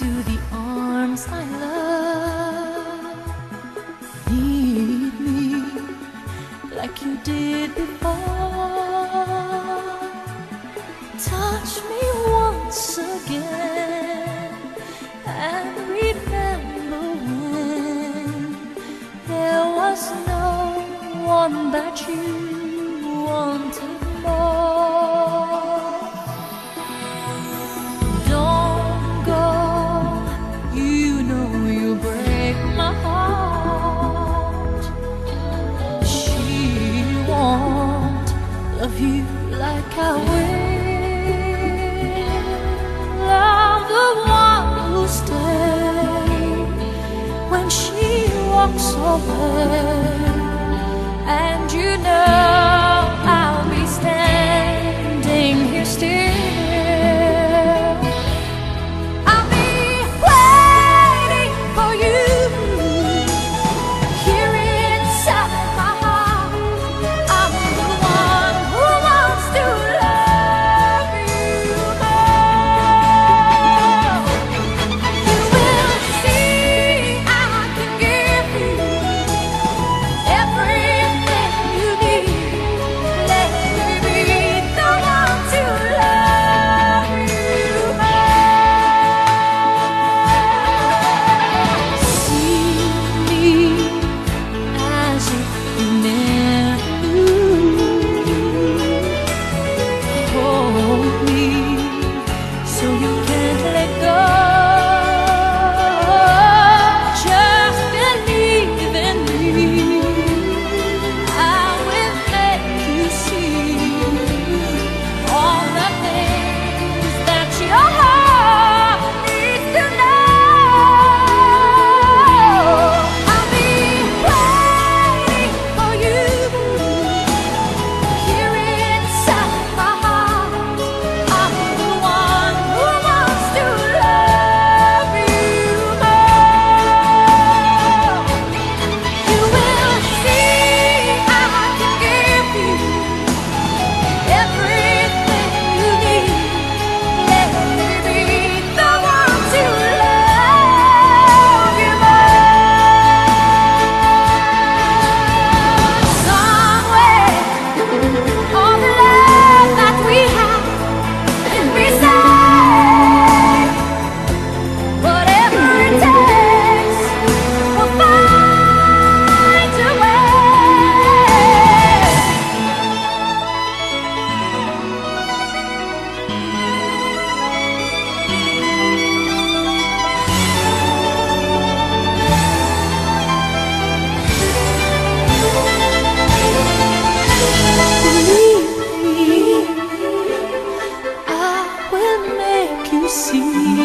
to the arms I love. Need me like you did before. Touch me once again and remember when there was no one that you like I will. I'm the one who stays when she walks away. you never sim.